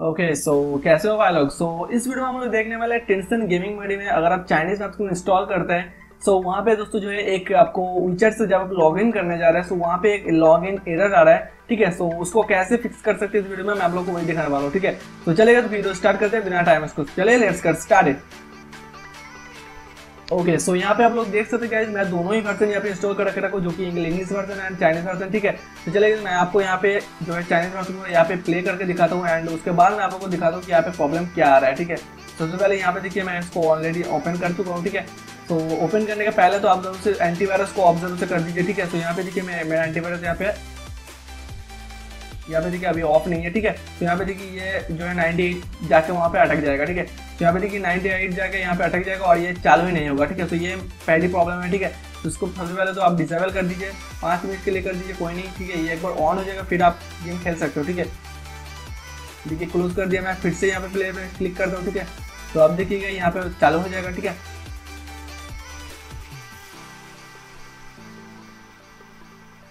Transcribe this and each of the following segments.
Okay so कैसे हो भाई लोग? सो इस वीडियो में हम लोग देखने वाले टेंशन गेमिंग मेडी में। अगर आप चाइनीज़ मैप्स को इंस्टॉल करते हैं सो so, वहाँ पे दोस्तों जो है एक आपको विचर से जब आप लॉग इन करने जा रहे हैं सो so, वहाँ पे एक लॉग इन एरर आ रहा है ठीक है? सो so, उसको कैसे फिक्स कर सकते हैं इस वीडियो में मैं आप लोग को वही दिखाने वाला हूँ ठीक है? तो चलेगा तो वीडियो स्टार्ट करते हैं बिना टाइम इसको चले लेट्स कर स्टार्ट ओके सो यहाँ पे आप लोग देख सकते हैं मैं दोनों ही वर्जन यहाँ पे इंस्टॉल कर रखे रखो जो कि English version and Chinese version ठीक है? तो चलेगा मैं आपको यहाँ पे जो है चाइनीज़ वर्जन को यहाँ पे प्ले करके दिखाता हूँ एंड उसके बाद मैं आपको दिखाता हूँ कि यहाँ पे प्रॉब्लम क्या आ रहा है, ठीक है? सबसे पहले यहाँ पे देखिए, मैं इसको ऑलरेडी ओपन कर चुका हूँ, ठीक है? तो ओपन करने के पहले तो आप ज़रूर से एंटीवायरस को ऑब्ज़र्व से कर दीजिए, ठीक है? तो यहाँ पे देखिए, मैं, मेरा एंटीवायरस यहाँ पे यहाँ पे देखिए अभी ऑफ़ नहीं है, ठीक है? तो यहाँ पे देखिए ये जो है 98 जाके वहाँ पे अटक जाएगा, ठीक है? तो यहाँ पे देखिए 98 जाके यहाँ पे अटक जाएगा और ये चालू ही नहीं होगा, ठीक है? तो ये पहली प्रॉब्लम है, ठीक है? तो इसको सबसे पहले तो आप डिसेबल कर दीजिए, पाँच मिनट के लिए कर दीजिए, कोई नहीं, ठीक है? ये एक बार ऑन हो जाएगा, फिर आप गेम खेल सकते हो, ठीक है? देखिए क्लोज कर दिया मैं, फिर से यहाँ पे प्ले पे क्लिक करता हूँ, ठीक है? तो अब देखिएगा यहाँ पे चालू हो जाएगा, ठीक है?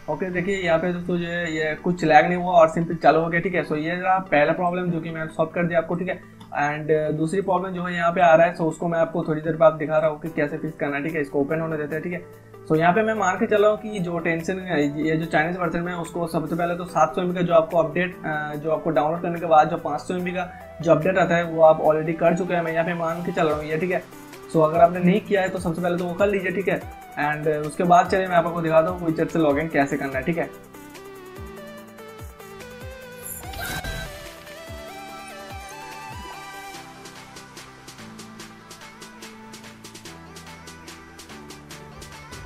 ओके देखिए, यहाँ पे दोस्तों जो है, ये कुछ लैग नहीं हुआ और सिंपल चालू हो गया, ठीक है? सो ये रहा पहला प्रॉब्लम जो कि मैं सॉल्व कर दिया आपको, ठीक है? एंड दूसरी प्रॉब्लम जो है यहाँ पे आ रहा है सो उसको मैं आपको थोड़ी देर बाद दिखा रहा हूँ कि कैसे फिक्स करना है, ठीक है? इसको ओपन होने देते हैं, ठीक है? सो यहाँ पे मैं मान के चला हूँ कि जो टेंशन ये जो चाइनीज़ वर्जन में उसको सबसे पहले तो सात सौ का जो आपको अपडेट जो आपको डाउनलोड करने के बाद जो पाँच सौ का जो अपडेट आता है, वो आप ऑलरेडी कर चुके हैं। मैं यहाँ पे मान के चल रहा हूँ, ये, ठीक है? सो अगर आपने नहीं किया है तो सबसे पहले तो वो कर लीजिए, ठीक है? एंड उसके बाद चलिए मैं आपको दिखा दूँ विचर से लॉगिन कैसे करना है, ठीक है?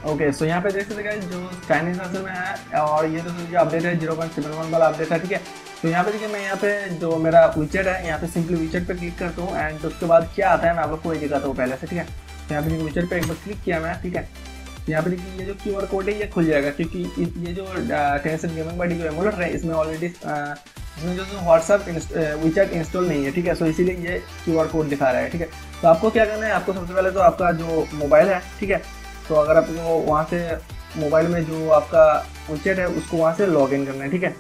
ओके सो यहाँ पे देख सकते हैं जो चाइनीज़ वर्जन में है, और ये तो जो अपडेट है ज़ीरो पॉइंट सेवन वन वाला अपडेट है, ठीक है? तो यहाँ पे देखिए मैं यहाँ पे जो मेरा विचेट है, यहाँ पे सिंपली विचेट पे क्लिक करता हूँ एंड उसके बाद क्या आता है, मैं आप लोग को ये दिखाता हूँ पहले से, ठीक है? तो यहाँ पे विचेट पे एक बार क्लिक किया मैं, ठीक है? यहाँ पे देखिए, ये जो क्यू आर कोड है, ये खुल जाएगा, क्योंकि ये जो टेंशन गेमिंग बडी जो एमुलेट है इसमें ऑलरेडी इसमें जो व्हाट्सअप वीचैट इंस्टॉल नहीं है, ठीक है? सो इसीलिए ये क्यू आर कोड दिखा रहा है, ठीक है? तो आपको क्या करना है, आपको सबसे पहले तो आपका जो मोबाइल है, ठीक है? तो अगर आपको वहाँ से मोबाइल में जो आपका विचेट है, उसको वहाँ से लॉग इन करना है, ठीक है?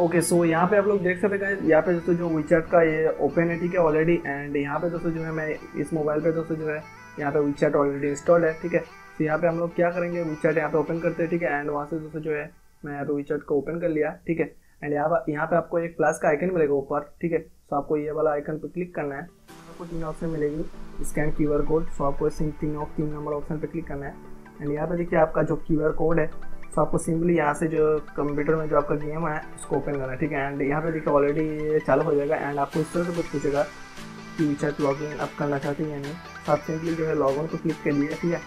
ओके सो यहाँ पे आप लोग देख सकते हैं यहाँ पे दोस्तों जो विचेट का ये ओपन है, ठीक है ऑलरेडी एंड यहाँ पे दोस्तों जो है, मैं इस मोबाइल पे दोस्तों जो है यहाँ पे विचेट ऑलरेडी इंस्टॉल है, ठीक है? तो यहाँ पे हम लोग क्या करेंगे? विचेट यहाँ पे ओपन करते हैं, ठीक है? एंड वहाँ से दोस्तों जो है, मैं यहाँ पे विचेट को ओपन कर लिया, ठीक है? एंड यहाँ पर यहाँ पे आपको एक प्लस का आइकन मिलेगा ऊपर, ठीक है? तो आपको ये वाला आइकन पर क्लिक करना है। आपको तीन ऑप्शन मिलेगी scan Q R code so आपको सिम तीन तीन नंबर ऑप्शन पर क्लिक करना है। एंड यहाँ पे देखिए आपका जो क्यू आर कोड है तो आपको सिंपली यहाँ से जो कंप्यूटर में जो आपका गेम है उसको ओपन करना है, ठीक है? एंड यहाँ पे देखिए ऑलरेडी चालू हो जाएगा एंड आपको इस तरह से कुछ पूछेगा। कि विचार लॉग आप करना चाहते हैं या। सिंपली जो है लॉग इन को क्लिक कर लिए ठीक है?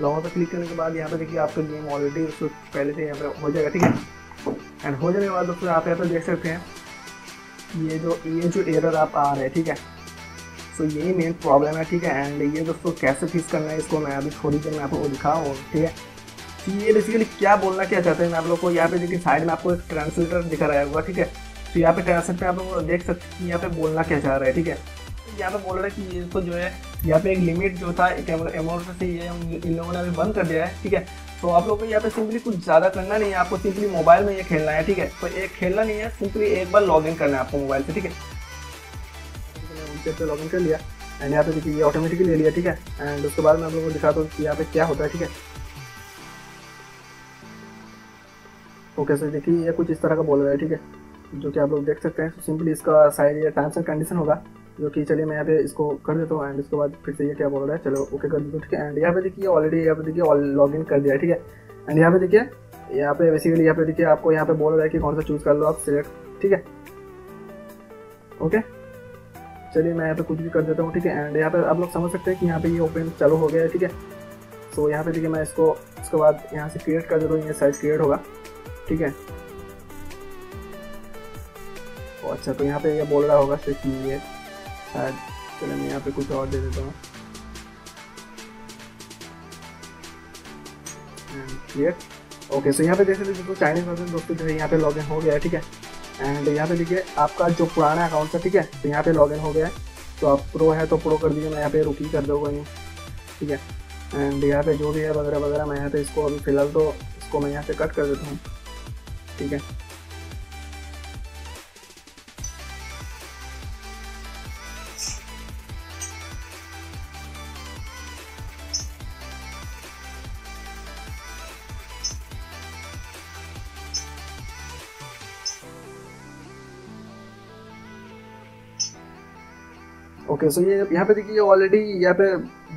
लॉग इन पर क्लिक करने के बाद यहाँ पर देखिए आपका गेम ऑलरेडी उसको पहले से यहाँ पर हो जाएगा, ठीक है? एंड हो जाने के बाद दोस्तों आप यहाँ पर देख सकते हैं, ये जो ये जो एरर आप आ रहे हैं, ठीक है? सो यही मेन प्रॉब्लम है, ठीक है? एंड ये दोस्तों कैसे फिक्स करना है, इसको मैं अभी थोड़ी देर में आपको दिखाऊँ, ठीक है? तो ये बेसिकली क्या बोलना, क्या चाहते हैं? मैं आप लोग को यहाँ पे देखिए साइड में आपको एक ट्रांसलेटर दिखा रहा होगा, ठीक है? तो यहाँ पे ट्रांसलेट पे आप लोग देख सकते हैं यहाँ पे बोलना क्या चाह रहा है, ठीक है? यहाँ पे बोल रहा है कि इसको जो है, यहाँ पे एक लिमिट जो था, एक अमाउंट से ये इन लोगों ने अभी बंद कर दिया है, ठीक है? तो आप लोग को यहाँ पे सिंपली कुछ ज़्यादा करना नहीं है, आपको सिंपली मोबाइल में ये खेलना है, ठीक है? तो एक खेलना नहीं है सिंपली एक बार लॉग करना है आपको मोबाइल से, ठीक है? लॉग इन कर लिया एंड यहाँ पे देखिए ये ऑटोमेटिकली ले लिया, ठीक है? एंड उसके बाद मैं आप लोगों को दिखाता हूँ कि यहाँ पे क्या होता है, ठीक है? ओके सर देखिए ये कुछ इस तरह का बोल रहा है, ठीक है? जो कि आप लोग देख सकते हैं तो सिंपली इसका साइड या टर्म्स एंड कंडीशन होगा जो कि चलिए मैं यहाँ पे इसको कर देता हूँ एंड इसके बाद फिर से ये क्या बोल रहा है चलो ओके कर देता हूँ ठीक है एंड यहाँ पे देखिए ऑलरेडी यहाँ पे देखिए लॉग इन कर दिया है ठीक है एंड यहाँ पे देखिए यहाँ पे बेसिकली यहाँ पे देखिए आपको यहाँ पे बोल रहा है कि कौन सा चूज़ कर लो आप सिलेक्ट ठीक है ओके चलिए मैं यहाँ पे कुछ भी कर देता हूँ ठीक है एंड यहाँ पे आप लोग समझ सकते हैं कि यहाँ पे ये ओपन चालू हो गया है ठीक है सो यहाँ पे देखिए मैं इसको उसके बाद यहाँ से क्रिएट कर देता हूँ ये साइज़ क्रिएट होगा ठीक है अच्छा तो यहाँ पे ये बोल रहा होगा सिर्फ़ ये। शायद, चलो मैं यहाँ पे कुछ और दे देता हूँ। क्लियर ओके सो यहाँ पे देख सकते चाइनीज़ वर्जन दोस्तों जो है, यहाँ पे लॉगिन हो गया है, ठीक है? एंड यहाँ पे देखिए, आपका जो पुराना अकाउंट था ठीक है? तो यहाँ पे लॉगिन हो गया है। तो आप प्रो है तो प्रो कर दीजिए, मैं यहाँ पे रुकी कर दूँगा नहीं ठीक है? एंड यहाँ पे जो भी है, वगैरह वगैरह, मैं यहाँ पे इसको अभी फ़िलहाल तो इसको मैं यहाँ से कट कर देता हूँ, ठीक है? ओके सो ये यहाँ पे देखिए ऑलरेडी यहाँ पे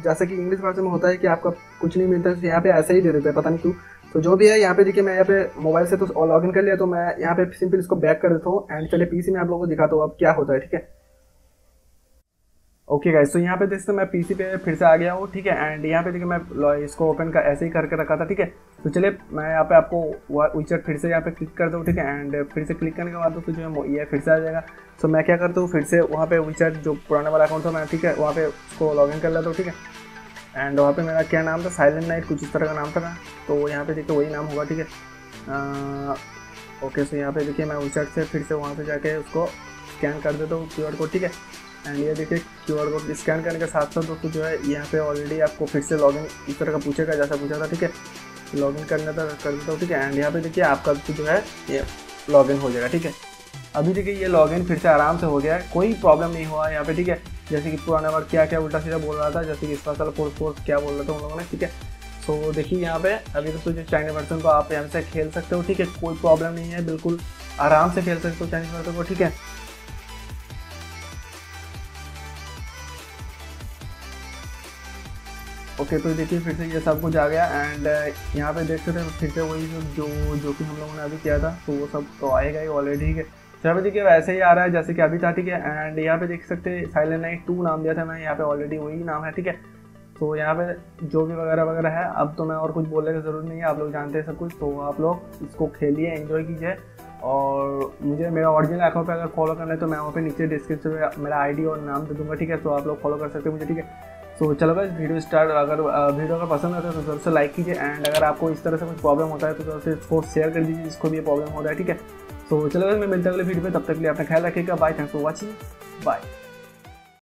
जैसे कि इंग्लिश भाषा में होता है कि आपका कुछ नहीं मिलता है तो यहाँ पे ऐसे ही दे देते हैं, पता नहीं क्यों। तो जो भी है, यहाँ पे देखिए, मैं यहाँ पे मोबाइल से तो लॉग इन कर लिया तो मैं यहाँ पे सिंपल इसको बैक कर देता हूँ एंड चले पीसी में आप लोगों को दिखाता हूँ अब क्या होता है, ठीक है? ओके गाइस तो यहाँ पे देखते मैं पीसी पे फिर से आ गया हूँ, ठीक है? एंड यहाँ पे देखिए मैं इसको ओपन का ऐसे ही करके रखा था, ठीक है? तो चलिए, मैं यहाँ पे आपको विचट फिर से यहाँ पे क्लिक कर दूँ, ठीक है? एंड फिर से क्लिक करने के बाद दोस्तों जो है ये फिर से आ जाएगा। तो मैं क्या करता हूँ, फिर से वहाँ पे विचट जो पुराने वाला अकाउंट था, मैं, ठीक है, वहाँ पे उसको लॉग इन कर लेता हूँ, ठीक है? एंड वहाँ पे मेरा क्या नाम था? साइलेंट नाइट कुछ इस तरह का नाम था ना तो यहाँ पे देखिए वही नाम होगा, ठीक है? ओके सो यहाँ पे देखिए मैं विचट से फिर से वहाँ पे जाके उसको स्कैन कर देता हूँ क्यू आर कोड ठीक है? एंड ये देखिए क्यू आर कोड स्कैन करने के साथ साथ दोस्तों जो है, यहाँ पे ऑलरेडी आपको फिर से लॉगिन इस तरह का पूछेगा, जैसा पूछा था, ठीक है? लॉगिन करने तक कर देता हूँ, ठीक है? एंड यहाँ पे देखिए आपका जो है, ये लॉगिन हो जाएगा, ठीक है? अभी देखिए ये लॉगिन फिर से आराम से हो गया है, कोई प्रॉब्लम नहीं हुआ यहाँ पे, ठीक है? जैसे कि पुराना बार क्या क्या उल्टा सीधा बोल रहा था, जैसे कि स्पेशल फोर्स फोर्स क्या बोल रहे थे उन लोगों ने, ठीक है? तो देखिए यहाँ पे अभी दोस्तों जो चाइनीज़ वर्सन को आप यहाँ से खेल सकते हो, ठीक है? कोई प्रॉब्लम नहीं है, बिल्कुल आराम से खेल सकते हो चाइनीज़ वर्सन को, ठीक है? ओके तो देखिए फिर से ये सब कुछ आ गया एंड uh, यहाँ पे देख सकते हैं फिर से वही जो जो कि हम लोगों ने अभी किया था तो वो सब तो आएगा ही ऑलरेडी ठीक है। यहाँ पे देखिए वैसे ही आ रहा है जैसे कि अभी था ठीक है एंड यहाँ पे देख सकते हैं साइलेंट नाइट टू नाम दिया था मैंने यहाँ पे ऑलरेडी वही नाम है ठीक है। तो यहाँ पे जो भी वगैरह वगैरह है अब तो मैं और कुछ बोलने की ज़रूरत नहीं है आप लोग जानते हैं सब कुछ तो आप लोग इसको खेलिए एंजॉय कीजिए। और मुझे मेरा ओरिजिनल अकाउंट पे अगर फॉलो करना है तो मैं वहाँ पे नीचे डिस्क्रिप्शन में मेरा आईडी और नाम दे दूँगा ठीक है तो आप लोग फॉलो कर सकते हैं मुझे ठीक है। तो चलो भाई वीडियो स्टार्ट अगर वीडियो अगर पसंद आता है तो ज़रूर से लाइक कीजिए एंड अगर आपको इस तरह से कुछ प्रॉब्लम होता है तो ज़रूर से इसको शेयर कर दीजिए, जिसको भी ये प्रॉब्लम रहा है, ठीक है? तो चलो भाई मैं मिलता अगले वीडियो में तब तक के लिए अपना ख्याल रखिएगा। Bye thanks for watching bye